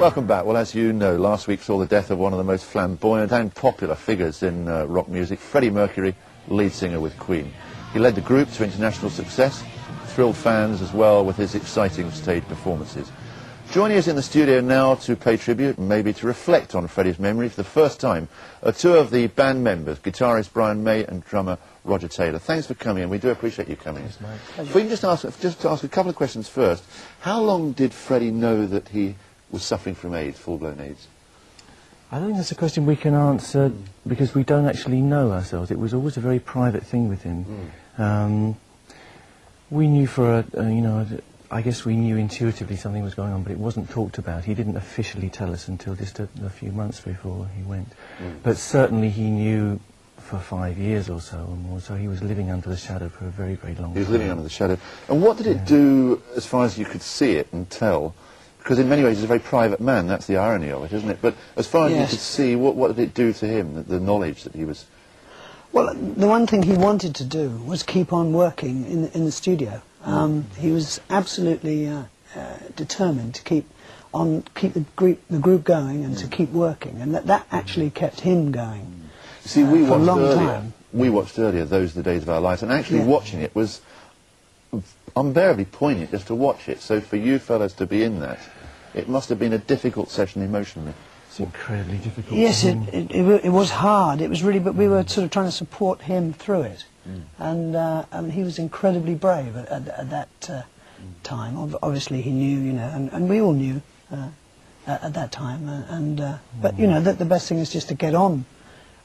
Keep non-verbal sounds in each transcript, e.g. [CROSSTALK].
Welcome back. Well, as you know, last week saw the death of one of the most flamboyant and popular figures in uh, rock music, Freddie Mercury, lead singer with Queen. He led the group to international success, thrilled fans as well with his exciting stage performances. Joining us in the studio now to pay tribute and maybe to reflect on Freddie's memory for the first time are two of the band members, guitarist Brian May and drummer Roger Taylor. Thanks for coming in. We do appreciate you coming. If we can just ask, just to ask a couple of questions first. How long did Freddie know that he was suffering from AIDS, full-blown AIDS? I don't think that's a question we can answer hmm. because we don't actually know ourselves. It was always a very private thing with him. Hmm. Um, we knew for a, a, you know, I guess we knew intuitively something was going on, but it wasn't talked about. He didn't officially tell us until just a, a few months before he went. Hmm. But certainly he knew for five years or so or more, so he was living under the shadow for a very, very long time. He was time. living under the shadow. And what did it do, as far as you could see it and tell? Because in many ways he's a very private man, that's the irony of it, isn't it? But as far as Yes. you could see, what, what did it do to him, the, the knowledge that he was... Well, the one thing he wanted to do was keep on working in the, in the studio. Um, he was absolutely uh, uh, determined to keep on keep the group the group going and to keep working, and that that actually kept him going. See, we Uh, for a watched long earlier. time. We watched earlier. Those are the days of our lives, and actually Yeah. watching it was unbearably poignant just to watch it. So for you fellas to be in that, it must have been a difficult session emotionally. It's incredibly difficult. Yes, it, it, it, it was hard. It was really, but we were sort of trying to support him through it, and uh, I mean, he was incredibly brave at, at, at that uh, time. Ob- Obviously, he knew, you know, and, and we all knew uh, at, at that time. Uh, and uh, but you know, that the best thing is just to get on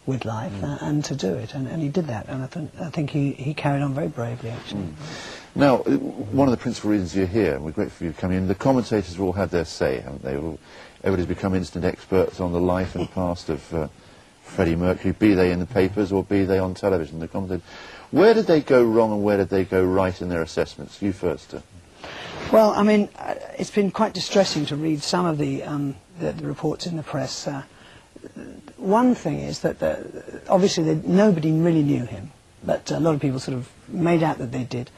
with life uh, and to do it, and, and he did that, and I, th- I think he, he carried on very bravely, actually. Now, uh, one of the principal reasons you're here, and we're grateful for you coming in, the commentators have all had their say, haven't they? All, everybody's become instant experts on the life and past of uh, Freddie Mercury, be they in the papers or be they on television, the commentators. Where did they go wrong and where did they go right in their assessments? You first. Uh. Well, I mean, uh, it's been quite distressing to read some of the, um, the, the reports in the press. Uh, one thing is that the, obviously nobody really knew him, but a lot of people sort of made out that they did.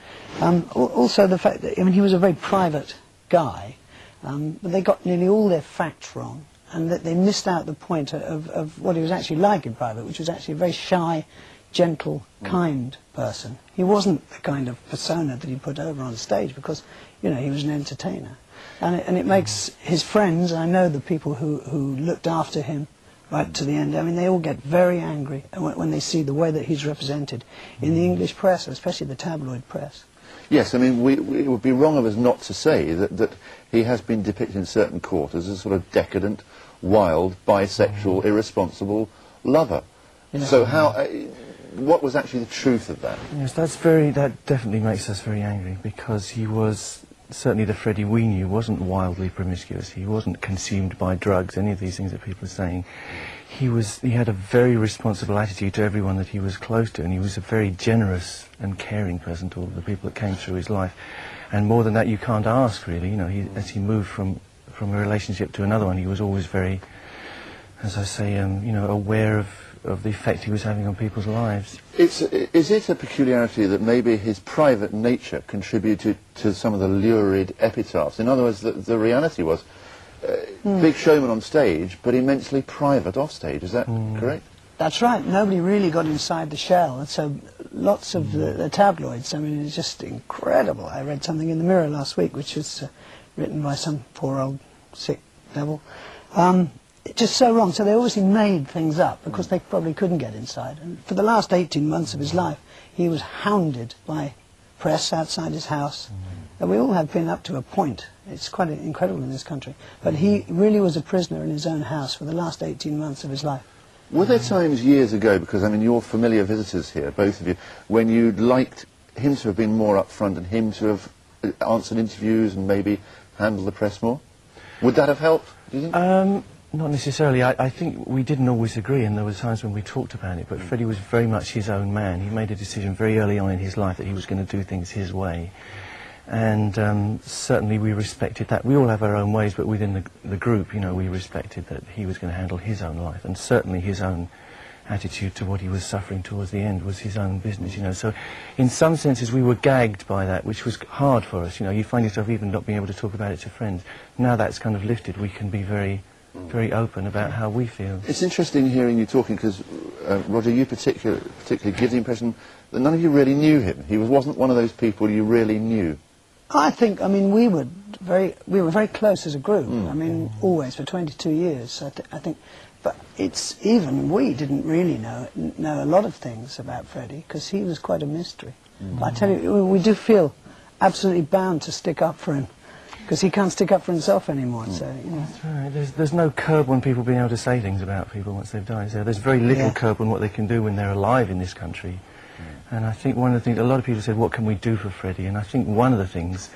Um, also, the fact that I mean he was a very private guy, um, but they got nearly all their facts wrong, and that they missed out the point of, of what he was actually like in private, which was actually a very shy, gentle, kind person. He wasn't the kind of persona that he put over on stage because, you know, he was an entertainer. And it, and it makes his friends, I know the people who, who looked after him right to the end, I mean, they all get very angry when, when they see the way that he's represented in the English press, especially the tabloid press. Yes, I mean, we, we, it would be wrong of us not to say that, that he has been depicted in certain quarters as a sort of decadent, wild, bisexual, irresponsible lover. Yes. So how, uh, what was actually the truth of that? Yes, that's very. That definitely makes us very angry because he was certainly the Freddie we knew wasn't wildly promiscuous. He wasn't consumed by drugs. Any of these things that people are saying. He was. He had a very responsible attitude to everyone that he was close to, and he was a very generous and caring person to all the people that came through his life. And more than that, you can't ask really. You know, he, as he moved from from a relationship to another one, he was always very, as I say, um, you know, aware of of the effect he was having on people's lives. It's, is it a peculiarity that maybe his private nature contributed to some of the lurid epitaphs? In other words, the, the reality was uh, big showman on stage, but immensely private off stage. Is that correct? That's right. Nobody really got inside the shell. And so lots of the, the tabloids, I mean, it's just incredible. I read something in the Mirror last week, which was uh, written by some poor old sick devil. Um, it's just so wrong. So they obviously made things up because they probably couldn't get inside. And for the last 18 months of his life, he was hounded by press outside his house. And we all have been up to a point. It's quite incredible in this country. But he really was a prisoner in his own house for the last 18 months of his life. Were there times years ago, because I mean you're familiar visitors here, both of you, when you'd liked him to have been more upfront and him to have uh, answered interviews and maybe handled the press more? Would that have helped? Do you think? Um, not necessarily. I, I think we didn't always agree, and there were times when we talked about it. But Freddie was very much his own man. He made a decision very early on in his life that he was going to do things his way, and um, certainly we respected that. We all have our own ways, but within the, the group, you know, we respected that he was going to handle his own life, and certainly his own attitude to what he was suffering towards the end was his own business, you know. So in some senses we were gagged by that, which was hard for us, you know. You find yourself even not being able to talk about it to friends. Now that's kind of lifted, we can be very, very open about how we feel. It's interesting hearing you talking because, uh, Roger, you particular, particularly give the impression that none of you really knew him. He was, wasn't one of those people you really knew. I think, I mean, we were very, we were very close as a group. I mean, always for 22 years. I, th- I think, but it's even we didn't really know know a lot of things about Freddie because he was quite a mystery. But I tell you, we, we do feel absolutely bound to stick up for him because he can't stick up for himself anymore. So, you know. Right, there's, there's no curb on people being able to say things about people once they've died. So there's very little Yeah. curb on what they can do when they're alive in this country. And I think one of the things, a lot of people said, what can we do for Freddie? And I think one of the things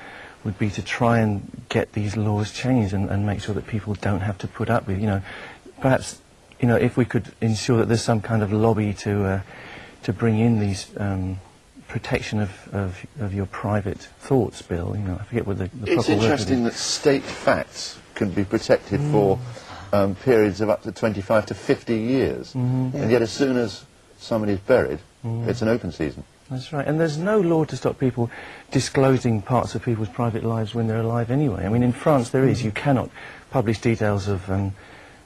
would be to try and get these laws changed and, and make sure that people don't have to put up with, you know, perhaps, you know, if we could ensure that there's some kind of lobby to, uh, to bring in these um, protection of, of, of your private thoughts bill, you know, I forget what the, the It's proper word for it interesting is. that state facts can be protected for um, periods of up to 25 to 50 years. And yet as soon as somebody's buried, it's an open season. That's right. And there's no law to stop people disclosing parts of people's private lives when they're alive anyway. I mean, in France there is. You cannot publish details of, um,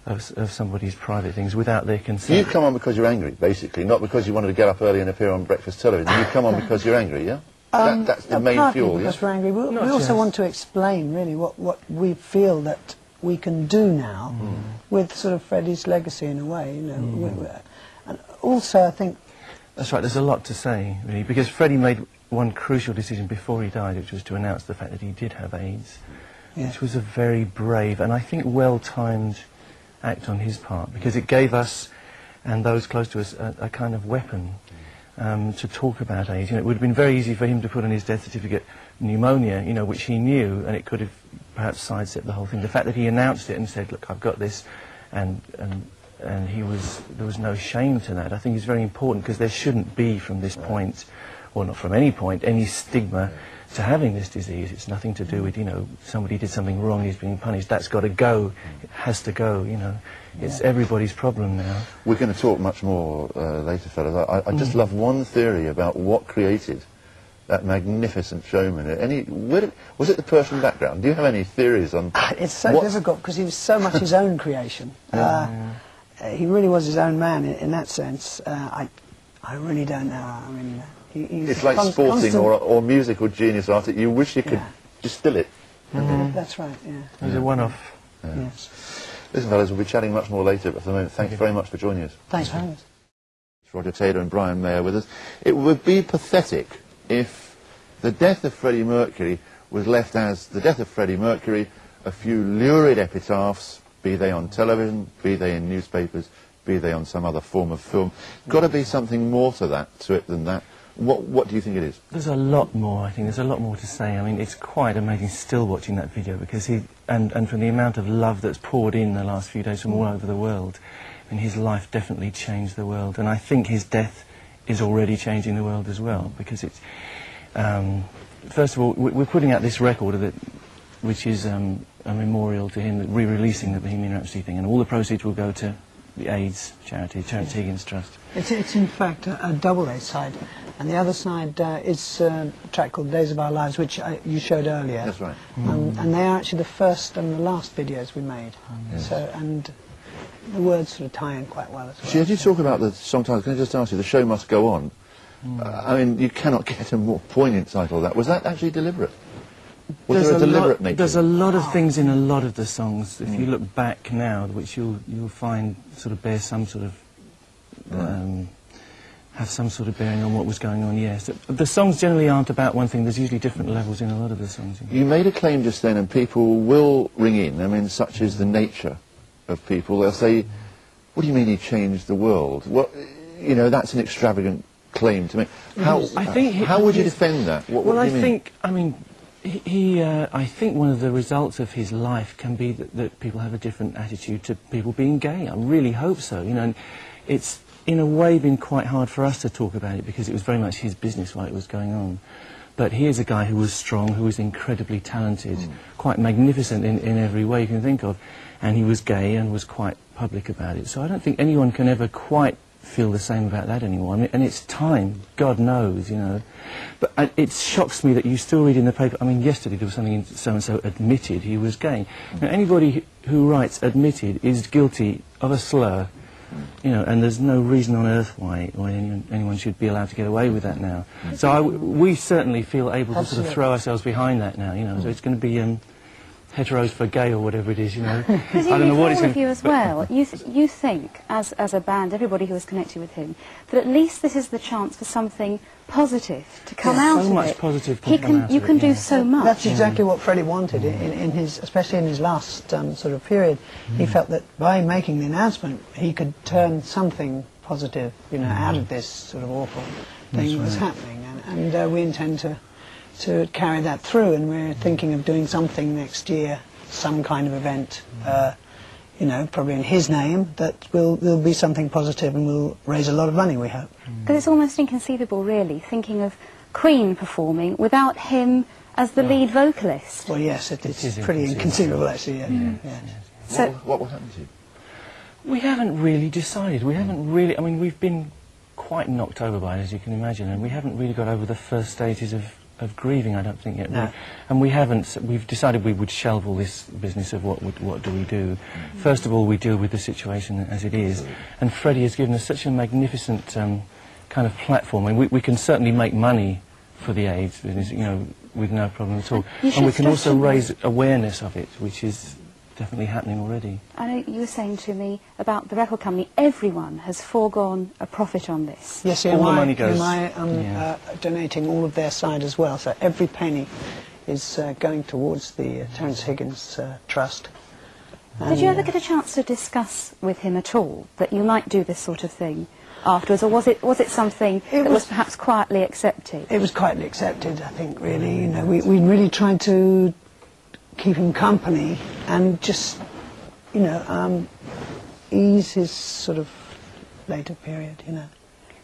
of, of somebody's private things without their consent. You consent. come on because you're angry, basically, not because you wanted to get up early and appear on breakfast television. You come on [LAUGHS] because you're angry, yeah? that, that's the main partly fuel, yeah? because we're angry. We, we also just. want to explain really what, what we feel that we can do now Hmm. with sort of Freddie's legacy in a way. You know, we- we- and also I think That's right. There's a lot to say, really, because Freddie made one crucial decision before he died, which was to announce the fact that he did have AIDS, Yeah. which was a very brave and I think well-timed act on his part, because it gave us and those close to us a, a kind of weapon um, to talk about AIDS. You know, it would have been very easy for him to put on his death certificate pneumonia, you know, which he knew, and it could have perhaps sidestepped the whole thing. The fact that he announced it and said, "Look, I've got this," and and and he was there was no shame to that. I think is very important because there shouldn't be from this point, or not from any point, any stigma to having this disease. It's nothing to do with you know somebody did something wrong, he's being punished. That's got to go. It has to go. You know, it's everybody's problem now. We're going to talk much more uh, later, fellas. I, I just Mm. love one theory about what created that magnificent showman. Any, where was it the Persian background? Do you have any theories on it's so what's- difficult because he was so much his own creation. [LAUGHS] Uh, uh, he really was his own man in, in that sense. Uh, I, I really don't know. I mean, he, It's like sporting constant- or, or musical genius art. You wish you could Yeah. distill it. Mm-hmm. That's right. Yeah. It was a one-off. Yes. Listen, fellas, we'll be chatting much more later, but for the moment, thank you very much for joining us. Thanks for having us. It's Roger Taylor and Brian May with us. It would be pathetic if the death of Freddie Mercury was left as the death of Freddie Mercury, a few lurid epitaphs, be they on television, be they in newspapers, be they on some other form of film. Got to be something more to that, to it than that. What, what do you think it is? There's a lot more, I think. There's a lot more to say. I mean, it's quite amazing still watching that video because he, and, and from the amount of love that's poured in the last few days from all over the world, I mean, his life definitely changed the world. And I think his death is already changing the world as well because it's, um, first of all, we- we're putting out this record that, which is um, a memorial to him, re-releasing the Bohemian Rhapsody thing, and all the proceeds will go to the AIDS charity, Terence Higgins Trust. It's, it's in fact a, a double A side, and the other side uh, is uh, a track called Days of Our Lives, which I, you showed earlier. That's right. Um, and they are actually the first and the last videos we made. So and the words sort of tie in quite well as well. See, as you talk about the song titles, can I just ask you, the show must go on. Hmm. Uh, I mean, you cannot get a more poignant title than that. Was that actually deliberate? Was There's there a deliberate lot, nature? There's a lot of things in a lot of the songs. If you look back now, which you'll you'll find sort of bear some sort of um, have some sort of bearing on what was going on. Yes, the songs generally aren't about one thing. There's usually different levels in a lot of the songs. you know. You made a claim just then, and people will ring in. I mean, such is the nature of people. They'll say, "What do you mean he changed the world?" What, you know, that's an extravagant claim to make. How, I think how would you defend that? What, well, what I mean? think, I mean, he, he uh, I think one of the results of his life can be that, that people have a different attitude to people being gay. I really hope so. You know, and it's in a way been quite hard for us to talk about it because it was very much his business while it was going on. But here's a guy who was strong, who was incredibly talented, quite magnificent in, in every way you can think of, and he was gay and was quite public about it. So I don't think anyone can ever quite feel the same about that anymore. I mean, and it's time, God knows, you know. But uh, it shocks me that you still read in the paper. I mean, yesterday there was something in so and so admitted he was gay. Now, anybody who writes admitted is guilty of a slur, you know, and there's no reason on earth why, why anyone, anyone should be allowed to get away with that now. So I we certainly feel able to sort of throw ourselves behind that now, you know. So it's going to be. Um, heteros for gay or whatever it is, you know. [LAUGHS] I Presumably don't know what it's all of gonna- you as well, you, th- you think, as, as a band, everybody who was connected with him, that at least this is the chance for something positive to come Yeah, out so of much it. positive can he can, You of it, can do yeah. so much. That's exactly what Freddie wanted in, in, in his, especially in his last um, sort of period. He felt that by making the announcement, he could turn something positive, you know, out of this sort of awful thing that was happening, and, and uh, we intend to to carry that through. And we're thinking of doing something next year, some kind of event. Uh, you know, probably in his name, that will will be something positive and will raise a lot of money. We hope. Because it's almost inconceivable, really, thinking of Queen performing without him as the lead vocalist. Well, yes, it, it's is pretty inconceivable. inconceivable, actually. Yeah, yeah. So- what, will- what will happen to you? We haven't really decided. We haven't really. I mean, we've been quite knocked over by it, as you can imagine, and we haven't really got over the first stages of, of grieving. I don't think yet. No. We- and we haven't. We've decided we would shelve all this business of what would, what do we do. First of all, we deal with the situation as it is, and Freddie has given us such a magnificent um, kind of platform. I mean, we, we can certainly make money for the AIDS business, you know, with no problem at all. You And we can also raise awareness of it, which is definitely happening already. I know you were saying to me about the record company, everyone has foregone a profit on this. Yes, All the money goes- EMI, um, yeah. uh, donating all of their side as well. So every penny is uh, going towards the uh, Terence Higgins uh, Trust. Did you ever get a chance to discuss with him at all that you might do this sort of thing afterwards, or was it was it something It that was, was- perhaps quietly accepted? It was quietly accepted, I think, really. You know, we, we really tried to keep him company and just, you know, um, ease his sort of later period, you know.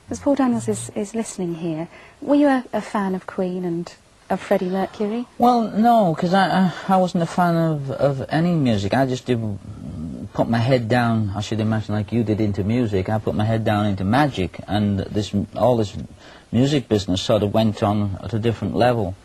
As Paul Daniels is, is listening here, were you a, a fan of Queen and of Freddie Mercury? Well, no, because I, I I wasn't a fan of, of any music. I just did put my head down. I should imagine like you did into music. I put my head down into magic, and this all this music business sort of went on at a different level.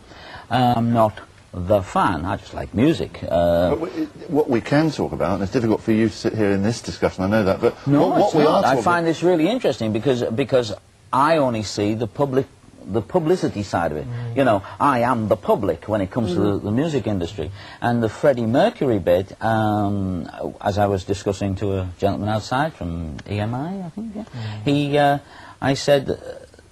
Uh, I'm not the fan. I just like music. Uh, But we- what we can talk about, and it's difficult for you to sit here in this discussion, I know that, but No, what, what we not. are I find this really interesting because because I only see the public the publicity side of it. Mm. You know, I am the public when it comes to the, the music industry. And the Freddie Mercury bit, um, as I was discussing to a gentleman outside from EMI, I think, yeah, Mm. he, uh, I said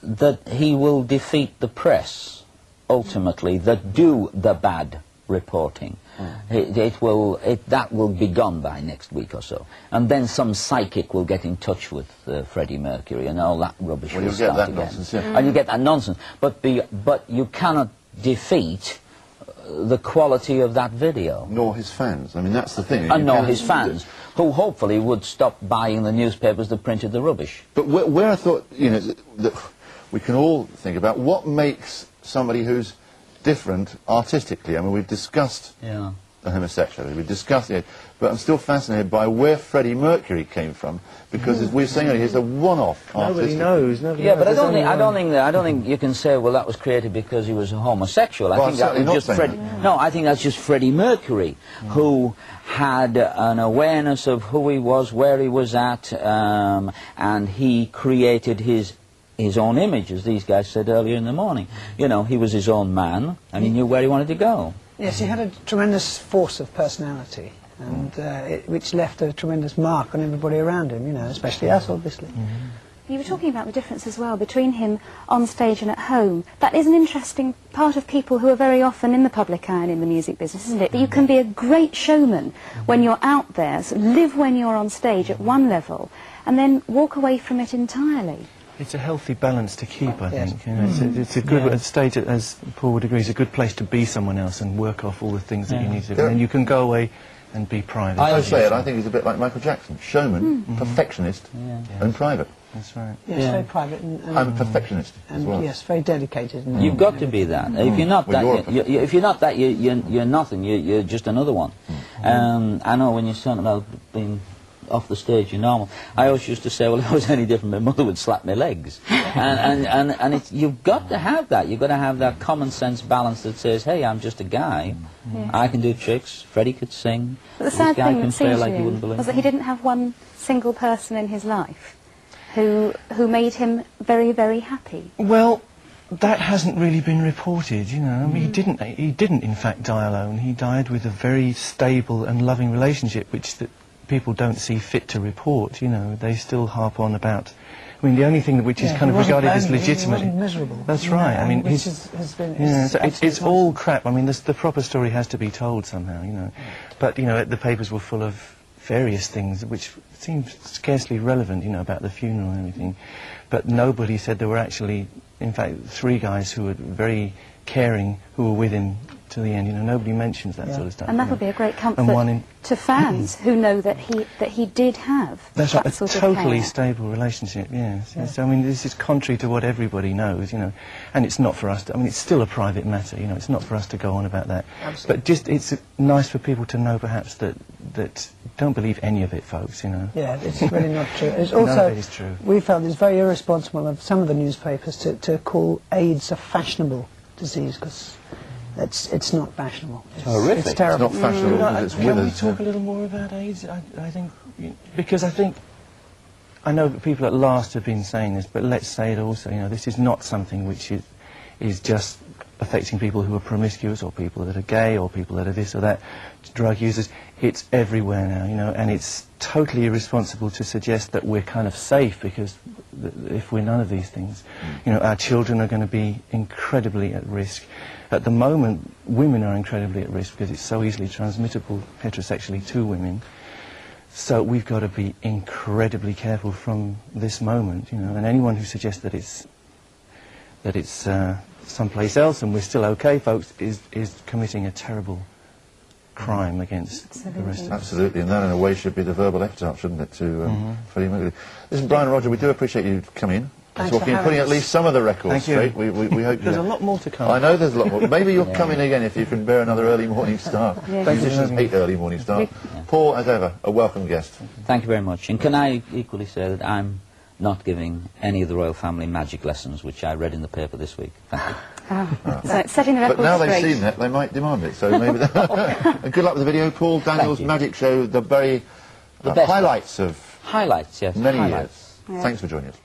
that he will defeat the press ultimately that do the bad reporting. Mm. It, it will, it, that will be gone by next week or so. And then some psychic will get in touch with uh, Freddie Mercury and all that rubbish Well, will start again. nonsense, yeah. And you get that nonsense. But, the, but you cannot defeat uh, the quality of that video. nor his fans. I mean, that's the thing. And You nor his fans, who hopefully would stop buying the newspapers that printed the rubbish. But where, where I thought, you know, that we can all think about what makes somebody who's different artistically. I mean, we've discussed Yeah. the homosexuality, we've discussed it, but I'm still fascinated by where Freddie Mercury came from, because as we were saying earlier, he's a one-off Nobody artist. knows. Nobody Yeah, knows. but I don't think I don't think that, I don't think you can say well that was created because he was a homosexual. I Well, think that was just Freddie. that. No, I think that's just Freddie Mercury who had an awareness of who he was, where he was at, um, and he created his his own image, as these guys said earlier in the morning. You know, he was his own man, and he knew where he wanted to go. Yes, he had a tremendous force of personality, and uh, it, which left a tremendous mark on everybody around him, you know, especially us, obviously. You were talking about the difference as well between him on stage and at home. That is an interesting part of people who are very often in the public eye and in the music business, isn't it? That you can be a great showman when you're out there, so live when you're on stage at one level, and then walk away from it entirely. It's a healthy balance to keep, I Yes. think. You know, it's, a, it's a good a stage, as Paul would agree, it's a good place to be someone else and work off all the things that you need to do. Yeah. And you can go away and be private. I as say it, I think he's a bit like Michael Jackson. Showman, hmm. mm-hmm. perfectionist, and private. That's right. Yes, Yeah. very private and, and, I'm a perfectionist as and well. yes, very dedicated. And, You've got to be that. If mm. you're not Well, you're that, you, you, if you're not that, you, you're, you're nothing. You, you're just another one. Mm. Um, I know when you're talking about being off the stage, you're normal. I always used to say, well, [LAUGHS] if I was any different, my mother would slap my legs. and and, and, and it's, you've got to have that. You've got to have that common sense balance that says, hey, I'm just a guy. Yeah. I can do tricks. Freddie could sing. But the this sad guy thing can that play seems like you wouldn't believe. was that he didn't have one single person in his life who who made him very very happy. Well, that hasn't really been reported, you know. I mean, he mm. didn't. He didn't, in fact, die alone. He died with a very stable and loving relationship, which that people don't see fit to report. You know, they still harp on about. I mean, the only thing which is kind of regarded as he legitimate. wasn't miserable. That's you know, right. I mean, which is, has been. Yeah, so it's, it's all crap. I mean, this, the proper story has to be told somehow, you know. But, you know, the papers were full of various things which seemed scarcely relevant, you know, about the funeral and everything. But nobody said there were actually, in fact, three guys who were very caring who were with him to the end. You know, nobody mentions that Yeah. sort of stuff. And that'll know. be a great And comfort one in, to fans who know that he that he did have That's that right, a totally stable relationship, yes. yes. I mean, this is contrary to what everybody knows, you know, and it's not for us to, I mean, it's still a private matter, you know, it's not for us to go on about that. Absolutely. But just, it's nice for people to know perhaps that, that don't believe any of it, folks, you know. Yeah, it's really not true. It's [LAUGHS] also, it is true. we felt it's very irresponsible of some of the newspapers to, to call AIDS a fashionable disease because it's, it's not fashionable. It's, horrific. It's It's terrible. It's not fashionable No, because I- it's can with we talk a little more about AIDS? I, I think, because I think, I know that people at last have been saying this, but let's say it also, you know, this is not something which is, is just affecting people who are promiscuous or people that are gay or people that are this or that, drug users. It's everywhere now, you know, and it's totally irresponsible to suggest that we're kind of safe because th- if we're none of these things, you know, our children are going to be incredibly at risk. At the moment, women are incredibly at risk because it's so easily transmittable heterosexually to women. So we've got to be incredibly careful from this moment, you know. And anyone who suggests that it's that it's uh, someplace else and we're still okay, folks, is is committing a terrible crime against the rest of us. Absolutely, and that in a way should be the verbal epitaph, shouldn't it, to um, Mm-hmm. Freddie Mercury. Listen, Brian Roger, we do appreciate you coming in. Thanks talking for and putting at least some of the records Thank you. straight. We, we, we hope [LAUGHS] There's you a lot more to come. I know there's a lot more. Maybe you'll come in again if you can bear another early morning start. [LAUGHS] Yeah. Thank you for Musicians having hate early morning start. Paul, as ever, a welcome guest. Thank you very much. And can I equally say that I'm not giving any of the royal family magic lessons, which I read in the paper this week. Thank you. [LAUGHS] Oh. So setting the But record now they've seen that, they might demand it. So maybe. and [LAUGHS] [LAUGHS] good luck with the video, Paul. Daniels' magic show, the very The uh, best highlights of Highlights, yes. many highlights. years. Thanks for joining us.